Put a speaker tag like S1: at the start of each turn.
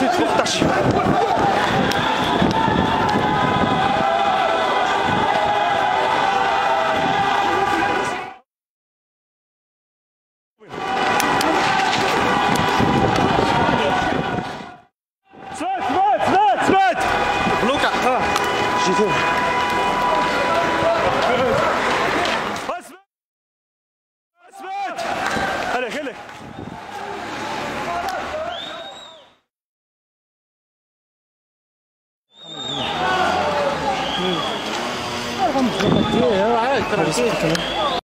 S1: Мухташ.
S2: Luca. Ah,
S3: ci sono.
S4: vamos, eh, tranquilo,